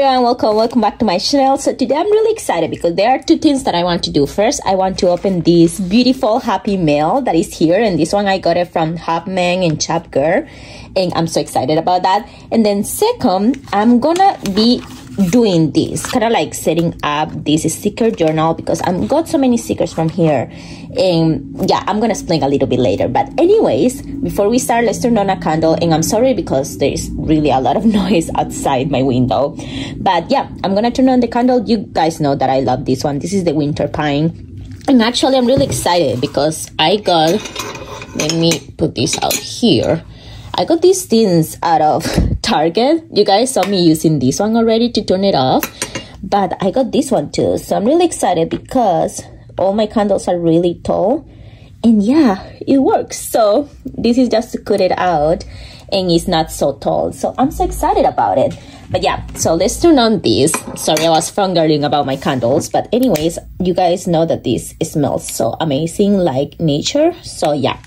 everyone welcome welcome back to my channel. So today i'm really excited because there are two things that i want to do. First i want to open this beautiful happy mail that is here and this one i got it from Hubman and Chubgirl and i'm so excited about that. And then second i'm gonna be doing this kind of like setting up this sticker journal because i've got so many stickers from here. And yeah i'm gonna explain a little bit later. But anyways before we start let's turn on a candle. And i'm sorry because there's really a lot of noise outside my window. But yeah i'm gonna turn on the candle. You guys know that i love this one. This is the winter pine. And actually i'm really excited because i got let me put this out here. I got these things out of Target. You guys saw me using this one already to turn it off. But I got this one too. So I'm really excited because all my candles are really tall. And yeah, it works. So this is just to cut it out and it's not so tall. So I'm so excited about it. But yeah, so let's turn on this. Sorry, I was fangirling about my candles. But anyways, you guys know that this smells so amazing like nature. So yeah,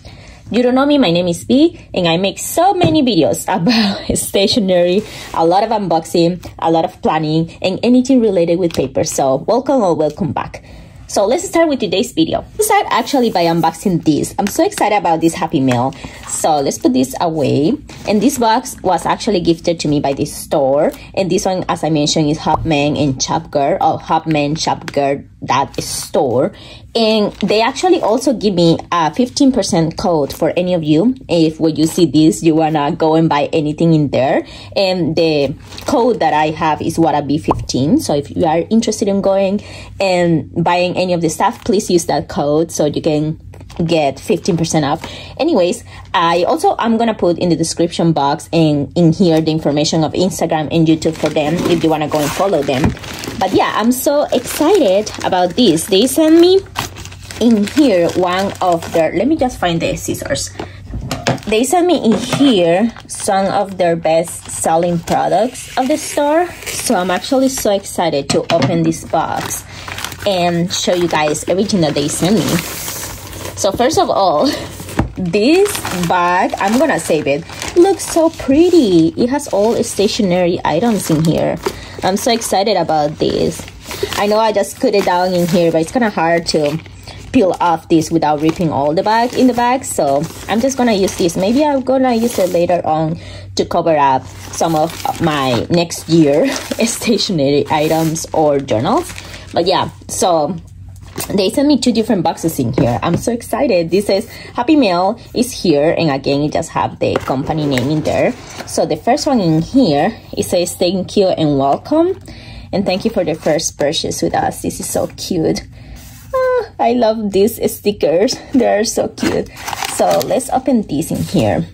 you don't know me, my name is B, and I make so many videos about stationery, a lot of unboxing, a lot of planning, and anything related with paper. So welcome or welcome back. So let's start with today's video. Let's start actually by unboxing this. I'm so excited about this Happy Mail. So let's put this away. And this box was actually gifted to me by this store. And this one, as I mentioned, is Hubman and Chubgirl, or Hubman Chubgirl that store and they actually also give me a 15% code for any of you. If when you see this you wanna go and buy anything in there. And the code that i have is be 15 so if you are interested in going and buying any of the stuff please use that code so you can get 15% off. Anyways i also i'm gonna put in the description box and in here the information of instagram and youtube for them if you want to go and follow them. But yeah i'm so excited about this. They sent me in here one of their let me just find the scissors. They sent me in here some of their best selling products of the store. So i'm actually so excited to open this box and show you guys everything that they sent me so first of all, this bag, I'm gonna save it, looks so pretty. It has all stationery items in here. I'm so excited about this. I know I just put it down in here, but it's kind of hard to peel off this without ripping all the bag in the bag. So I'm just gonna use this. Maybe I'm gonna use it later on to cover up some of my next year stationery items or journals. But yeah, so they sent me two different boxes in here. I'm so excited. This says happy mail is here and again it just have the company name in there. So the first one in here it says thank you and welcome and thank you for the first purchase with us. This is so cute. Ah, i love these stickers. They're so cute. So let's open this in here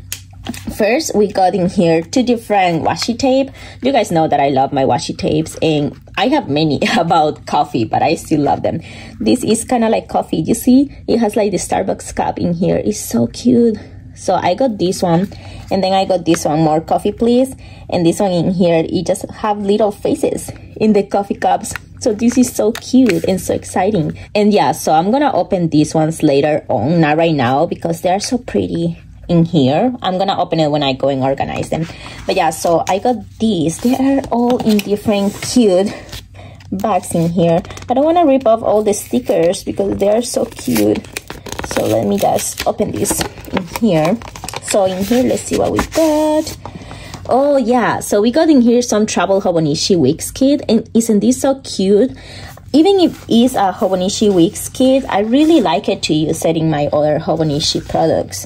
First, we got in here two different washi tape. You guys know that I love my washi tapes and I have many about coffee, but I still love them. This is kind of like coffee. You see, it has like the Starbucks cup in here. It's so cute. So I got this one and then I got this one, more coffee please. And this one in here, it just have little faces in the coffee cups. So this is so cute and so exciting. And yeah, so I'm gonna open these ones later on, not right now because they are so pretty in here. I'm gonna open it when I go and organize them. But yeah, so I got these. They are all in different cute bags in here. I don't wanna rip off all the stickers because they are so cute. So let me just open this in here. So in here, let's see what we got. Oh yeah, so we got in here some Travel Hobonichi Weeks kit and isn't this so cute? Even if it's a Hobonichi Weeks kit, I really like it to use it in my other Hobonichi products.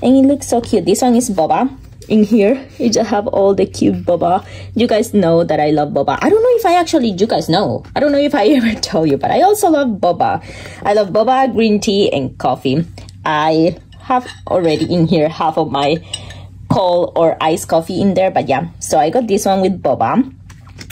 And it looks so cute. This one is boba in here. You just have all the cute boba. You guys know that I love boba. I don't know if I actually, you guys know. I don't know if I ever told you, but I also love boba. I love boba, green tea, and coffee. I have already in here half of my cold or iced coffee in there, but yeah. So I got this one with boba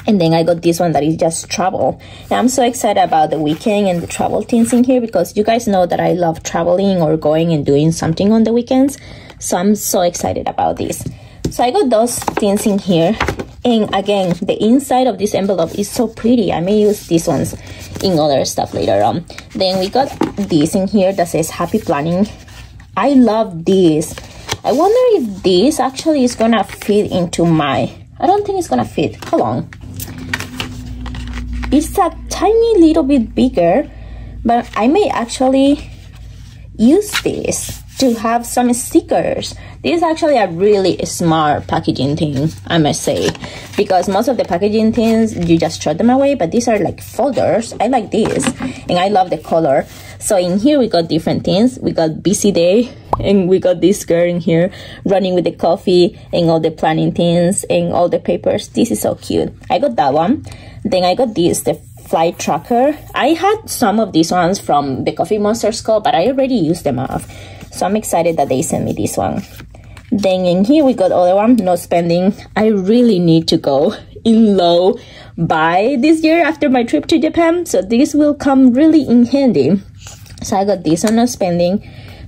and then I got this one that is just travel. And I'm so excited about the weekend and the travel things in here because you guys know that I love traveling or going and doing something on the weekends. So I'm so excited about this. So I got those things in here. And again, the inside of this envelope is so pretty. I may use these ones in other stuff later on. Then we got this in here that says happy planning. I love this. I wonder if this actually is gonna fit into my, I don't think it's gonna fit. Hold on it's a tiny little bit bigger but I may actually use this to have some stickers. This is actually a really smart packaging thing, I must say, because most of the packaging things you just throw them away, but these are like folders. I like this, and I love the color. So in here we got different things. We got busy day, and we got this girl in here running with the coffee and all the planning things and all the papers. This is so cute. I got that one. Then I got this, the flight tracker. I had some of these ones from the Coffee Monster Co, but I already used them off. So I'm excited that they sent me this one. Then in here we got other one, no spending. I really need to go in low buy this year after my trip to Japan. So this will come really in handy. So I got this on no spending.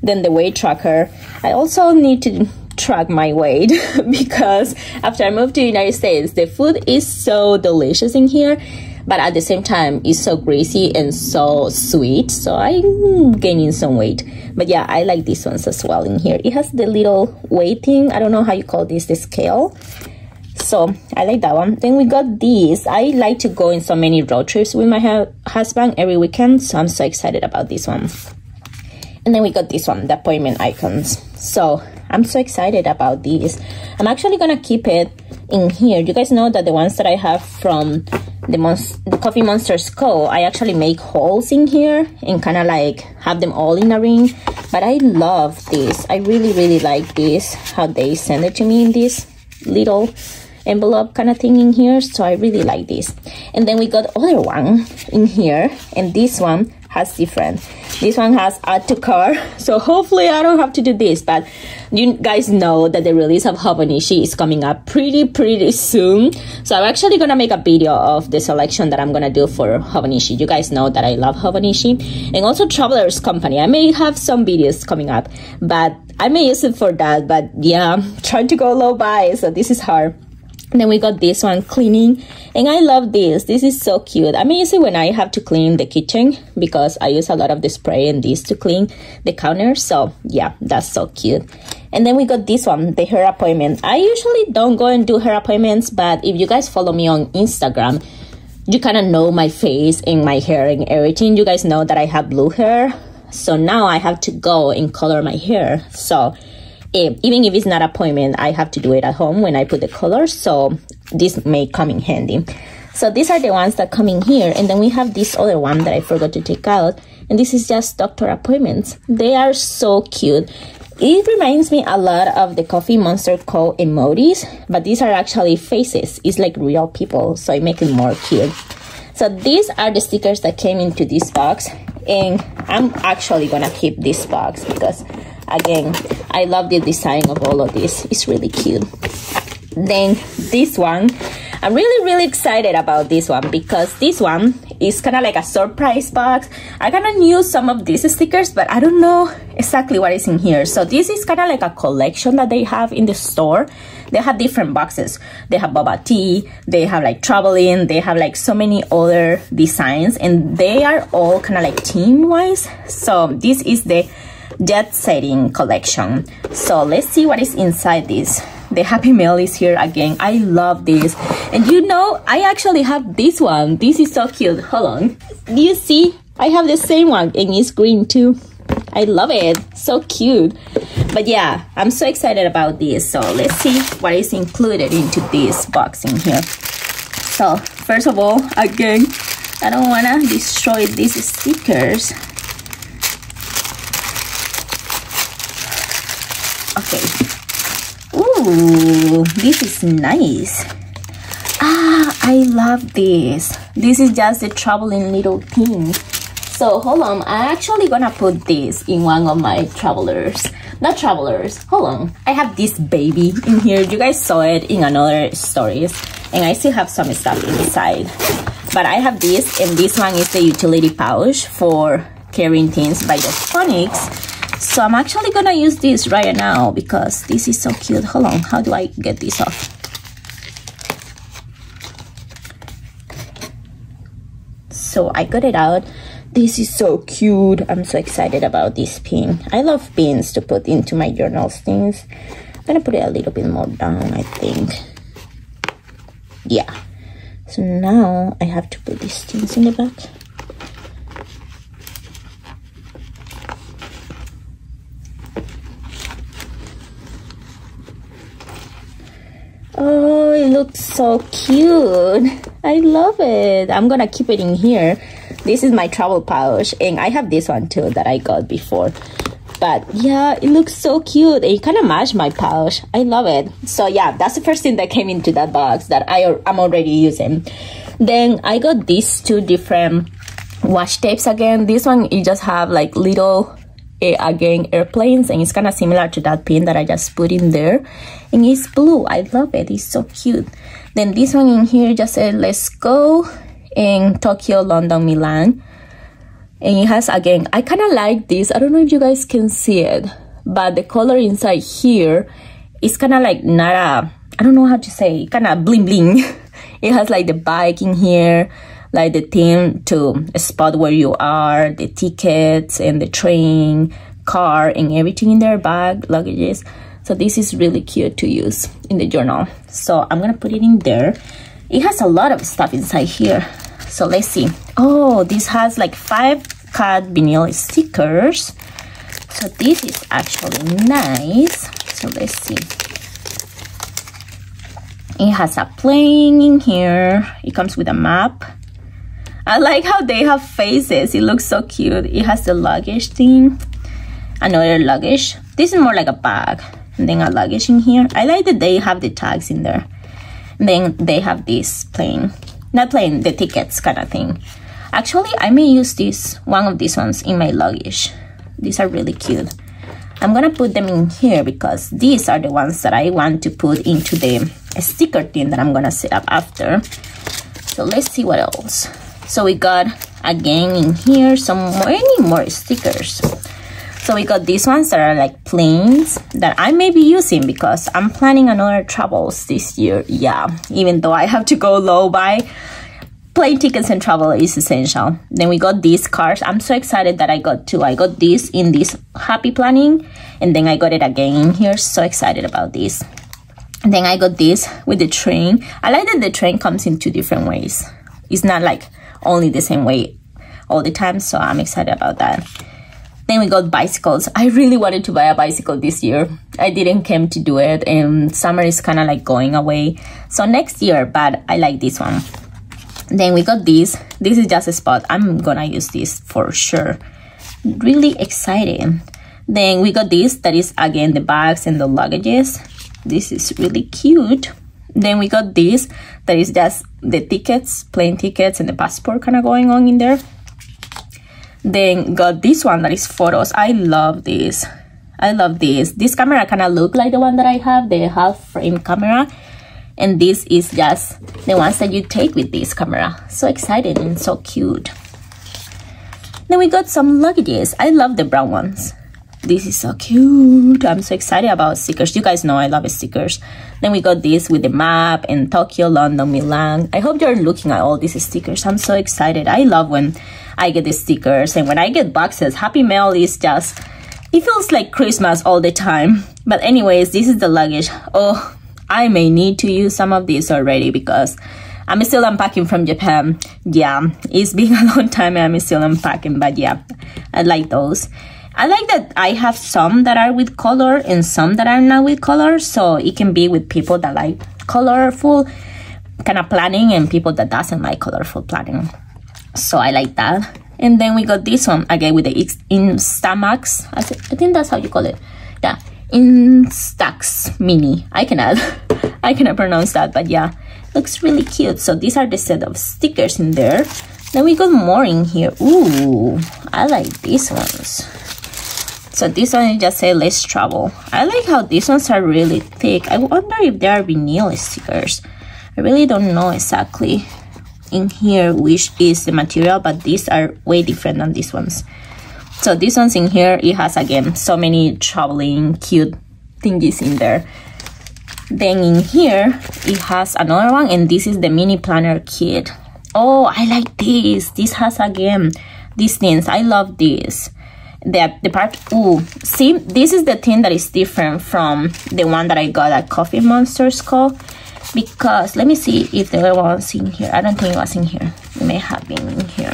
Then the weight tracker. I also need to track my weight because after I moved to the United States, the food is so delicious in here but at the same time it's so greasy and so sweet so i'm gaining some weight. But yeah i like these ones as well in here. It has the little weight thing. I don't know how you call this the scale. So i like that one. Then we got these. I like to go in so many road trips with my husband every weekend so i'm so excited about this one and then we got this one the appointment icons so i'm so excited about these i'm actually gonna keep it in here you guys know that the ones that i have from the, Mon- the Coffee Monsterz Co. I actually make holes in here and kind of like have them all in a ring. But I love this. I really, really like this, how they send it to me in this little envelope kind of thing in here. So I really like this. And then we got other one in here. And this one has different. This one has add to car. So hopefully I don't have to do this, but you guys know that the release of Hobonichi is coming up pretty, pretty soon. So I'm actually gonna make a video of the selection that I'm gonna do for Hobonichi. You guys know that I love Hobonichi. And also Travelers Company. I may have some videos coming up, but I may use it for that. But yeah, trying to go low buy, so this is hard. And then we got this one cleaning and I love this. This is so cute. I mean, you see when I have to clean the kitchen because I use a lot of the spray and this to clean the counter. So yeah, that's so cute. And then we got this one, the hair appointment. I usually don't go and do hair appointments, but if you guys follow me on Instagram, you kind of know my face and my hair and everything. You guys know that I have blue hair. So now I have to go and color my hair. So if, even if it's not appointment, I have to do it at home when I put the colors. So this may come in handy. So these are the ones that come in here. And then we have this other one that I forgot to take out. And this is just doctor appointments. They are so cute. It reminds me a lot of the Coffee Monster Co. emojis, but these are actually faces. It's like real people, so I make it more cute. So these are the stickers that came into this box, and I'm actually gonna keep this box because again i love the design of all of this it's really cute. Then this one i'm really really excited about this one because this one is kind of like a surprise box. I kind of knew some of these stickers but i don't know exactly what is in here. So this is kind of like a collection that they have in the store. They have different boxes. They have boba tea they have like traveling they have like so many other designs and they are all kind of like team wise so this is the jet setting collection. So let's see what is inside this. The happy mail is here again. I love this. And you know i actually have this one. This is so cute. Hold on. Do you see? I have the same one and it's green too. I love it. So cute. But yeah i'm so excited about this. So let's see what is included into this box in here. So first of all again i don't want to destroy these stickers Okay. Ooh, this is nice. Ah, I love this. This is just a traveling little thing. So hold on, I'm actually gonna put this in one of my travelers. Not travelers, hold on. I have this baby in here. You guys saw it in another stories. And I still have some stuff inside. But I have this, and this one is the utility pouch for carrying things by the Phonics so I'm actually gonna use this right now because this is so cute. Hold on, how do I get this off? So I got it out. This is so cute. I'm so excited about this pin. I love pins to put into my journals things. I'm gonna put it a little bit more down, I think. Yeah. so now I have to put these things in the back Oh, it looks so cute. I love it. I'm gonna keep it in here. This is my travel pouch and I have this one too that I got before. But yeah, it looks so cute. It kind of matched my pouch. I love it. So yeah, that's the first thing that came into that box that I, I'm already using. Then I got these two different washi tapes again. This one, you just have like little again airplanes and it's kind of similar to that pin that I just put in there. And it's blue. I love it. It's so cute. Then this one in here just said let's go in Tokyo London Milan. And it has again I kind of like this. I don't know if you guys can see it but the color inside here is kind of like not a I don't know how to say kind of bling bling. It has like the bike in here like the theme to spot where you are, the tickets and the train, car and everything in their bag, luggages. So this is really cute to use in the journal. So I'm gonna put it in there. It has a lot of stuff inside here. So let's see. Oh, this has like five cut vinyl stickers. So this is actually nice. So let's see. It has a plane in here. It comes with a map I like how they have faces. It looks so cute. It has the luggage thing. Another luggage. This is more like a bag. And then a luggage in here. I like that they have the tags in there. And then they have this plane. Not plane, the tickets kind of thing. Actually, I may use this, one of these ones in my luggage. These are really cute. I'm gonna put them in here because these are the ones that I want to put into the sticker thing that I'm gonna set up after. So let's see what else. So we got again in here some more, any more stickers. So we got these ones that are like planes that I may be using because I'm planning another travels this year. Yeah, even though I have to go low buy plane tickets and travel is essential. Then we got these cards. I'm so excited that I got two. I got this in this happy planning and then I got it again in here. So excited about this. And then I got this with the train. I like that the train comes in two different ways. It's not like only the same way all the time. So I'm excited about that. Then we got bicycles. I really wanted to buy a bicycle this year. I didn't come to do it and summer is kind of like going away. So next year, but I like this one. Then we got this. This is just a spot. I'm gonna use this for sure. Really exciting. Then we got this. That is again the bags and the luggages. This is really cute. Then we got this that is just the tickets, plane tickets and the passport kind of going on in there. Then got this one that is photos. I love this. I love this. This camera kind of look like the one that I have, the half frame camera. And this is just the ones that you take with this camera. So exciting and so cute. Then we got some luggages. I love the brown ones. This is so cute. I'm so excited about stickers. You guys know I love stickers. Then we got this with the map in Tokyo, London, Milan. I hope you're looking at all these stickers. I'm so excited. I love when I get the stickers. And when I get boxes, Happy Mail is just... It feels like Christmas all the time. But anyways, this is the luggage. Oh, I may need to use some of these already because I'm still unpacking from Japan. Yeah, it's been a long time I'm still unpacking, but yeah, I like those. I like that I have some that are with color and some that are not with color. So it can be with people that like colorful kind of planning and people that doesn't like colorful planning. So I like that. And then we got this one again with the Instamax. I think that's how you call it. Yeah, Instax Mini. I cannot, I cannot pronounce that, but yeah, looks really cute. So these are the set of stickers in there. Then we got more in here. Ooh, I like these ones. So this one just say less trouble. I like how these ones are really thick. I wonder if they are vinyl stickers. I really don't know exactly in here which is the material, but these are way different than these ones. So this one's in here, it has again so many traveling cute thingies in there. Then in here, it has another one and this is the mini planner kit. Oh, I like this. This has again these things. I love this the, the part ooh see this is the thing that is different from the one that I got at Coffee Monsterz Co because let me see if the other one was in here. I don't think it was in here. It may have been in here.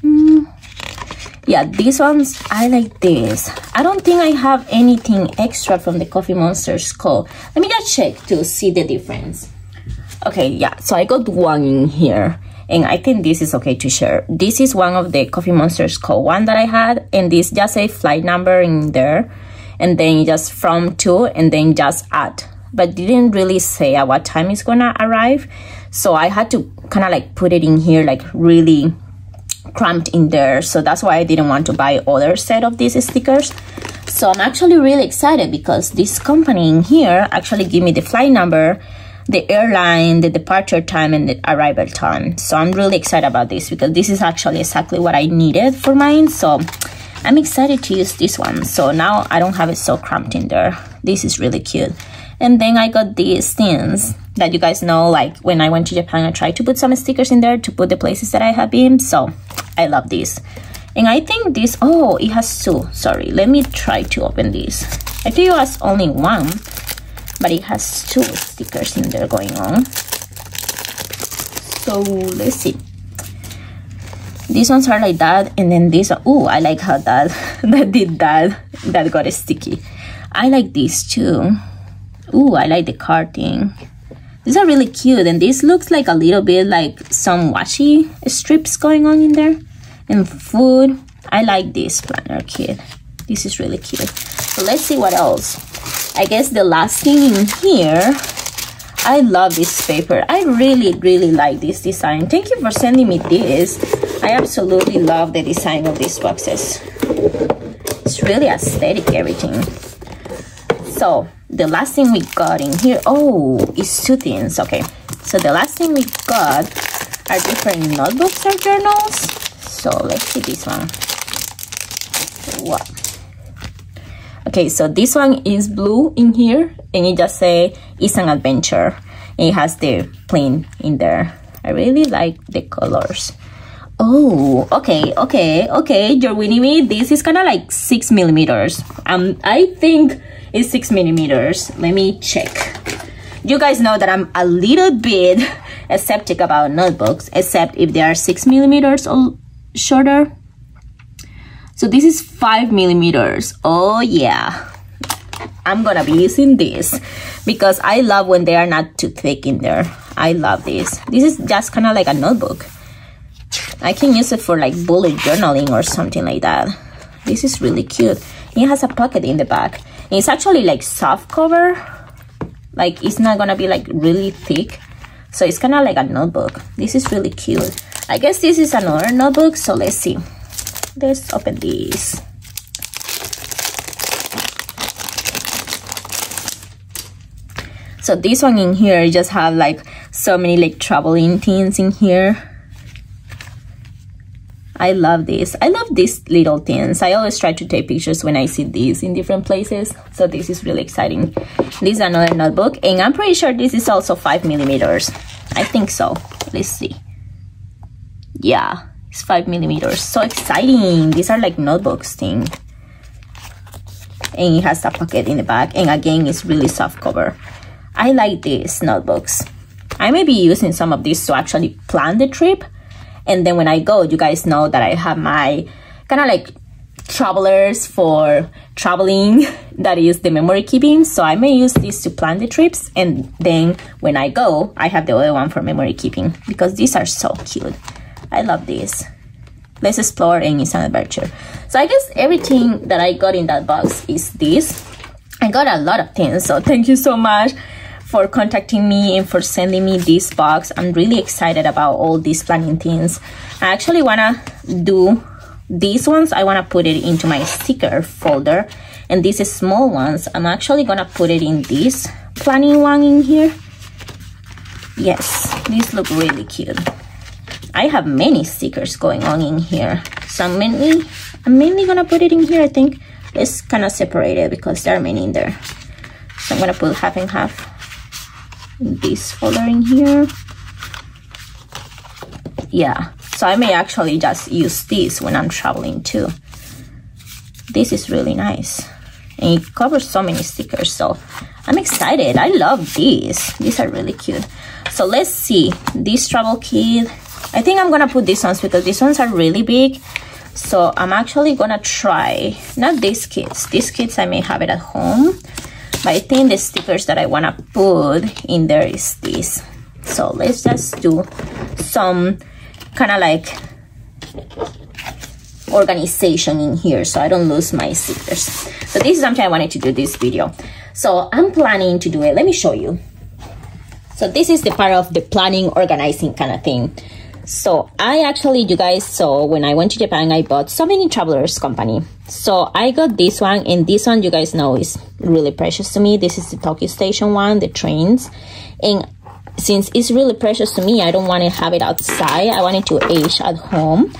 Mm. yeah these ones I like this. I don't think I have anything extra from the Coffee Monsterz Co let me just check to see the difference. Okay yeah so I got one in here and I think this is okay to share. This is one of the Coffee Monsterz Co one that I had, and this just a flight number in there, and then just from to, and then just at. But didn't really say at what time it's gonna arrive, so I had to kind of like put it in here, like really cramped in there. So that's why I didn't want to buy other set of these stickers. So I'm actually really excited because this company in here actually give me the flight number the airline, the departure time, and the arrival time. So I'm really excited about this because this is actually exactly what I needed for mine. So I'm excited to use this one. So now I don't have it so cramped in there. This is really cute. And then I got these things that you guys know, like when I went to Japan, I tried to put some stickers in there to put the places that I have been. So I love this. And I think this, oh, it has two. Sorry, let me try to open this. I think it was only one but it has two stickers in there going on. So let's see. These ones are like that and then this oh i like how that that did that that got sticky. I like these too. Oh i like the card thing these are really cute and this looks like a little bit like some washi strips going on in there. And food i like this planner kit this is really cute. So let's see what else I guess the last thing in here, I love this paper. I really, really like this design. Thank you for sending me this. I absolutely love the design of these boxes. It's really aesthetic, everything. So, the last thing we got in here, oh, it's two things. Okay, so the last thing we got are different notebooks or journals. So, let's see this one. What? Okay, so this one is blue in here and it just say it's an adventure. It has the plane in there. I really like the colors. Oh, okay, okay, okay. You're winning me. This is kind of like six millimeters. Um, I think it's six millimeters. Let me check. You guys know that I'm a little bit skeptic about notebooks, except if they are six millimeters or shorter. So this is five millimeters. Oh yeah. I'm gonna be using this because I love when they are not too thick in there. I love this. This is just kind of like a notebook. I can use it for like bullet journaling or something like that. This is really cute. It has a pocket in the back. It's actually like soft cover. Like it's not gonna be like really thick. So it's kind of like a notebook. This is really cute. I guess this is another notebook. So let's see let's open this so this one in here just have like so many like traveling things in here I love this. I love these little things. I always try to take pictures when I see these in different places. So this is really exciting. This is another notebook and I'm pretty sure this is also five millimeters. I think so. Let's see. Yeah, it's five millimeters. So exciting. These are like notebooks thing. And it has a pocket in the back. And again, it's really soft cover. I like these notebooks. I may be using some of these to actually plan the trip. And then when I go, you guys know that I have my kind of like travelers for traveling that is the memory keeping so i may use this to plan the trips and then when i go i have the other one for memory keeping because these are so cute I love this. Let's explore and it's an adventure. So I guess everything that I got in that box is this. I got a lot of things, so thank you so much for contacting me and for sending me this box. I'm really excited about all these planning things. I actually wanna do these ones, I wanna put it into my sticker folder. And these small ones, I'm actually gonna put it in this planning one in here. Yes, these look really cute. I have many stickers going on in here. So I'm mainly, I'm mainly gonna put it in here, I think. Let's kind of separate it because there are many in there. So I'm gonna put half and half this folder in here. Yeah, so I may actually just use this when I'm traveling too. This is really nice. and it covers so many stickers so I'm excited I love these these are really cute so let's see this travel kit I think I'm gonna put these ones because these ones are really big so I'm actually gonna try not these kits these kits I may have it at home but I think the stickers that I wanna put in there is this so let's just do some kind of like organization in here so I don't lose my stickers. So this is something I wanted to do this video. So I'm planning to do it. Let me show you. So this is the part of the planning, organizing kind of thing. So I actually, you guys saw when I went to Japan, I bought so many travelers company. So I got this one and this one you guys know is really precious to me. This is the Tokyo Station one, the trains. And since it's really precious to me, I don't want to have it outside. I want it to age at home.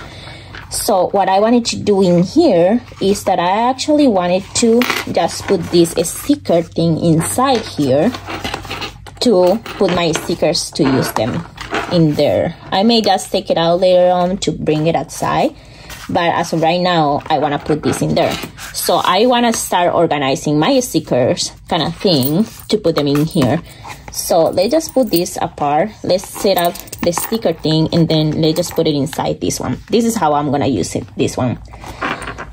So what I wanted to do in here is that I actually wanted to just put this sticker thing inside here to put my stickers to use them in there. I may just take it out later on to bring it outside but as of right now I want to put this in there. So I want to start organizing my stickers kind of thing to put them in here. So let's just put this apart. Let's set up the sticker thing and then let's just put it inside this one. This is how I'm gonna use it this one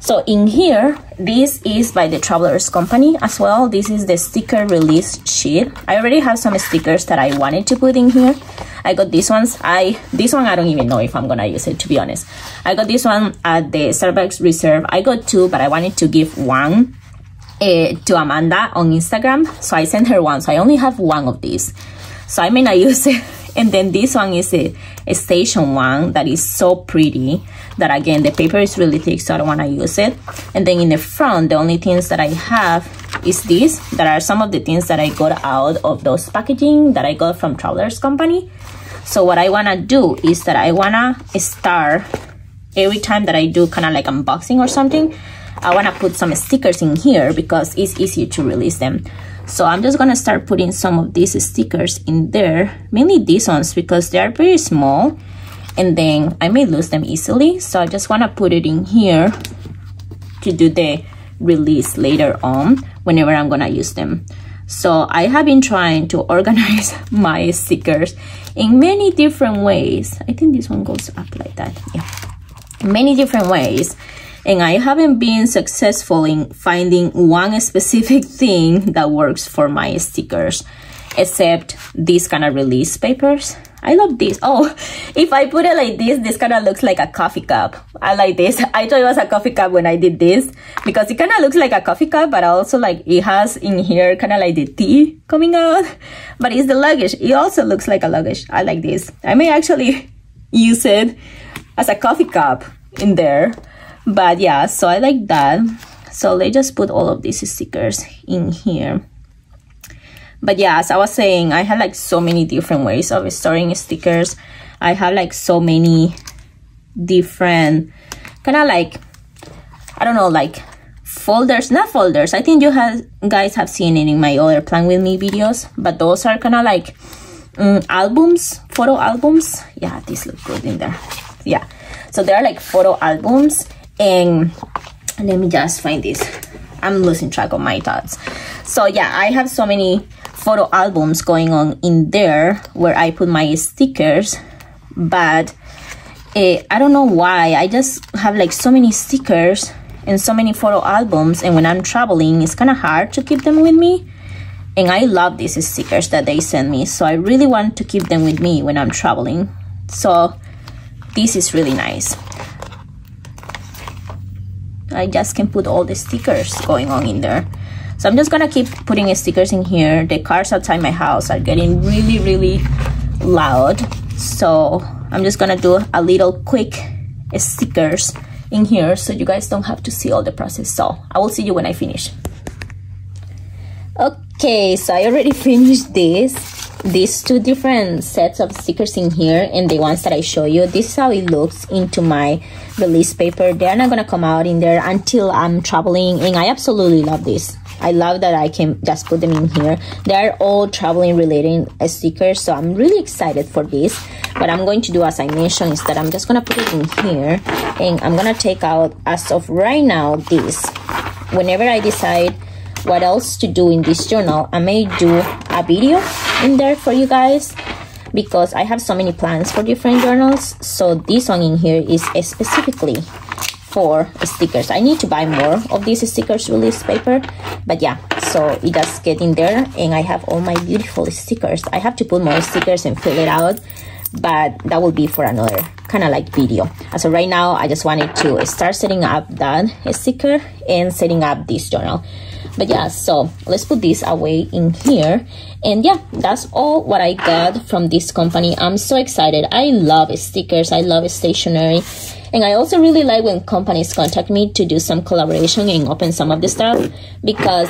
so in here this is by the travelers company as well this is the sticker release sheet I already have some stickers that I wanted to put in here I got these ones. I This one, I don't even know if I'm gonna use it, to be honest. I got this one at the Starbucks Reserve. I got two, but I wanted to give one uh, to Amanda on Instagram. So I sent her one. So I only have one of these. So I may not use it. And then this one is a, a station one that is so pretty that again, the paper is really thick, so I don't want to use it. And then in the front, the only things that I have is this. That are some of the things that I got out of those packaging that I got from Travelers Company. So what I want to do is that I want to start every time that I do kind of like unboxing or something, I want to put some stickers in here because it's easier to release them. So I'm just to start putting some of these stickers in there, mainly these ones because they are very small and then I may lose them easily. So I just want to put it in here to do the release later on whenever I'm to use them. So I have been trying to organize my stickers in many different ways. I think this one goes up like that. Yeah. Many different ways. And I haven't been successful in finding one specific thing that works for my stickers, except these kind of release papers. I love this. Oh, if I put it like this, this kind of looks like a coffee cup. I like this. I thought it was a coffee cup when I did this because it kind of looks like a coffee cup, but also like it has in here kind of like the tea coming out. But it's the luggage. It also looks like a luggage. I like this. I may actually use it as a coffee cup in there. But yeah, so I like that. So let's just put all of these stickers in here. But yeah as i was saying i have like so many different ways of storing stickers. I have like so many different kind of like i don't know like folders not folders. I think you have guys have seen it in my other plan with me videos. But those are kind of like um, albums photo albums. Yeah these look good in there. Yeah. So they're like photo albums and let me just find this. I'm losing track of my thoughts. So yeah i have so many photo albums going on in there where I put my stickers but uh, I don't know why. I just have like so many stickers and so many photo albums and when I'm traveling it's kind of hard to keep them with me. And I love these stickers that they send me so I really want to keep them with me when I'm traveling. So this is really nice I just can put all the stickers going on in there so I'm just gonna keep putting stickers in here. The cars outside my house are getting really, really loud. So I'm just gonna do a little quick stickers in here so you guys don't have to see all the process. So I will see you when I finish. Okay, so I already finished this. These two different sets of stickers in here and the ones that I show you. This is how it looks into my release paper. They're not gonna come out in there until I'm traveling and I absolutely love this. I love that I can just put them in here. They're all traveling related uh, stickers, so I'm really excited for this. What I'm going to do, as I mentioned, is that I'm just gonna put it in here, and I'm gonna take out, as of right now, this. Whenever I decide what else to do in this journal. I may do a video in there for you guys because i have so many plans for different journals. So this one in here is specifically for stickers. I need to buy more of these stickers release paper but yeah so it does get in there and i have all my beautiful stickers. I have to put more stickers and fill it out but that will be for another kind of like video. Uh, so right now i just wanted to start setting up that sticker and setting up this journal. But yeah so let's put this away in here. And yeah that's all what i got from this company. I'm so excited. I love stickers. I love stationery. And I also really like when companies contact me to do some collaboration and open some of the stuff because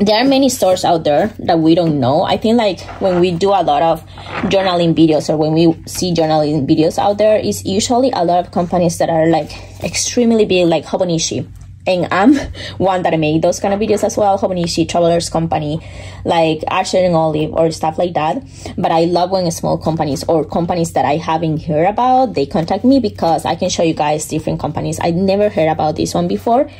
there are many stores out there that we don't know. I think like when we do a lot of journaling videos or when we see journaling videos out there, is usually a lot of companies that are like extremely big, like Hobonichi and I'm one that made those kind of videos as well. Hobonichi, Travelers Company, like Archer and Olive or stuff like that. But I love when small companies or companies that I haven't heard about, they contact me because I can show you guys different companies. I never heard about this one before.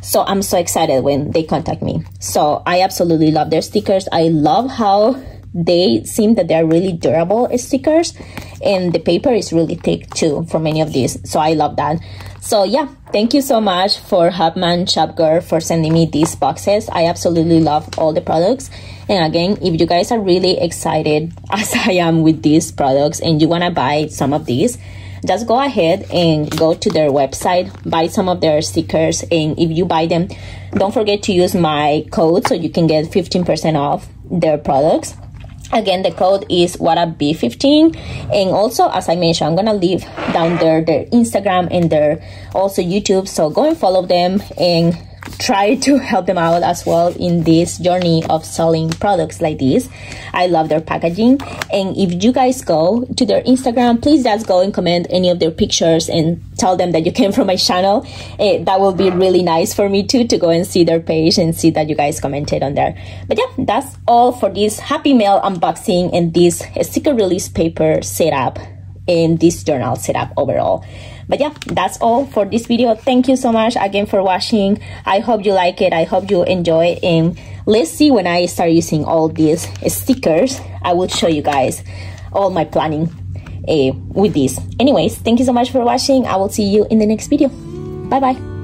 So I'm so excited when they contact me. So I absolutely love their stickers. I love how they seem that they're really durable stickers and the paper is really thick too for many of these. So I love that. So yeah, thank you so much for Hubman Chubgirl for sending me these boxes. I absolutely love all the products. And again, if you guys are really excited as I am with these products and you want to buy some of these, just go ahead and go to their website, buy some of their stickers. And if you buy them, don't forget to use my code so you can get 15% off their products again the code is WHATTTUPV15 and also as i mentioned i'm gonna leave down there their instagram and their also youtube so go and follow them and try to help them out as well in this journey of selling products like this. I love their packaging. And if you guys go to their Instagram, please just go and comment any of their pictures and tell them that you came from my channel. It, eh, that will be really nice for me too to go and see their page and see that you guys commented on there. But yeah, that's all for this Happy Mail unboxing and this sticker release paper setup and this journal setup overall but yeah that's all for this video. Thank you so much again for watching. I hope you like it. I hope you enjoy. And let's see when i start using all these stickers i will show you guys all my planning uh, with this. Anyways thank you so much for watching. I will see you in the next video. Bye bye